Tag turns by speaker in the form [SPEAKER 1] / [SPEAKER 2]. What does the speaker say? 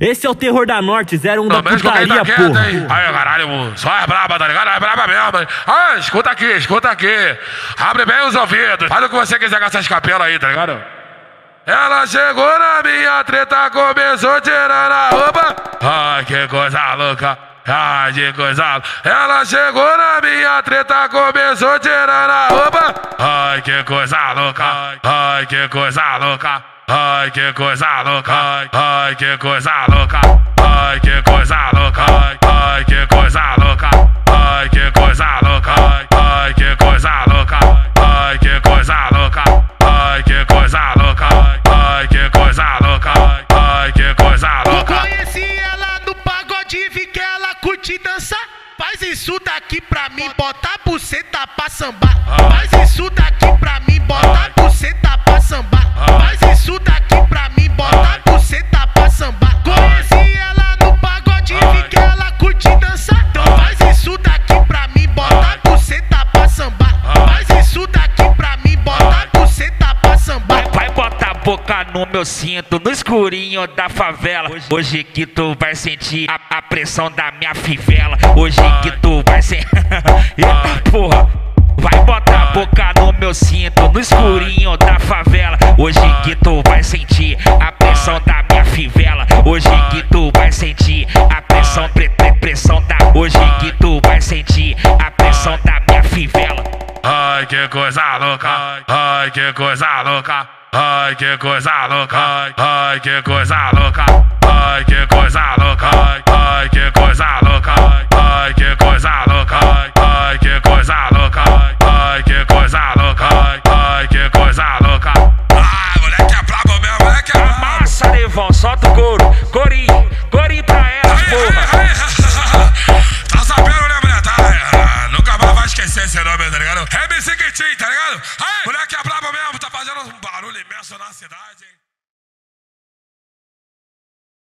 [SPEAKER 1] Esse é o terror da Norte, 01 da putaria,
[SPEAKER 2] tá quieto,
[SPEAKER 1] porra.
[SPEAKER 2] hein? Aí, caralho, só é braba, tá ligado? É braba mesmo, hein? Ah, escuta aqui, escuta aqui. Abre bem os ouvidos. Faz o que você quiser com essas capelas aí, tá ligado? Ela chegou na minha treta, começou tirando a roupa. Ai, que coisa louca. Ai, que coisa louca. Ela chegou na minha treta, começou tirando a roupa. Ai, que coisa louca. Ai, que coisa louca. Ai, que coisa louca. Ai, que coisa louca. Ai, que coisa louca. Ai, que coisa louca. Ai, que coisa louca. Ai, que coisa louca. Ai, que coisa louca. Ai, que coisa louca. Ai, que coisa louca. Ai, que coisa
[SPEAKER 3] Eu
[SPEAKER 2] louca.
[SPEAKER 3] conheci ela no pagode, vi que ela curte dançar. Faz isso daqui pra mim, bota a buceta pra sambar. Faz isso daqui pra mim, bota a
[SPEAKER 4] boca no meu cinto, no escurinho da favela. Hoje que tu vai sentir a, a pressão da minha fivela. Hoje que tu vai sentir. Eita porra! Vai botar a boca no meu cinto, no escurinho da favela. Hoje que tu vai sentir a pressão da minha fivela. Hoje que tu vai sentir a pressão, pre, pre- pressão da. Hoje que tu vai sentir a pressão da minha fivela.
[SPEAKER 2] Ai, que coisa louca. Ai, que coisa louca ai que coisa louca, ai, ai que coisa louca, ai que coisa louca, ai, que coisa louca, ai que coisa louca, ai que coisa louca, ai que coisa louca, ai que coisa louca. Ai, ah, moleque é brabo, meu moleque é brabo.
[SPEAKER 4] Massa, Levão, solta o couro, corinho.
[SPEAKER 2] Ligado? MC Kitin, tá ligado? Aí, moleque é brabo mesmo, tá fazendo um barulho imenso na cidade, hein?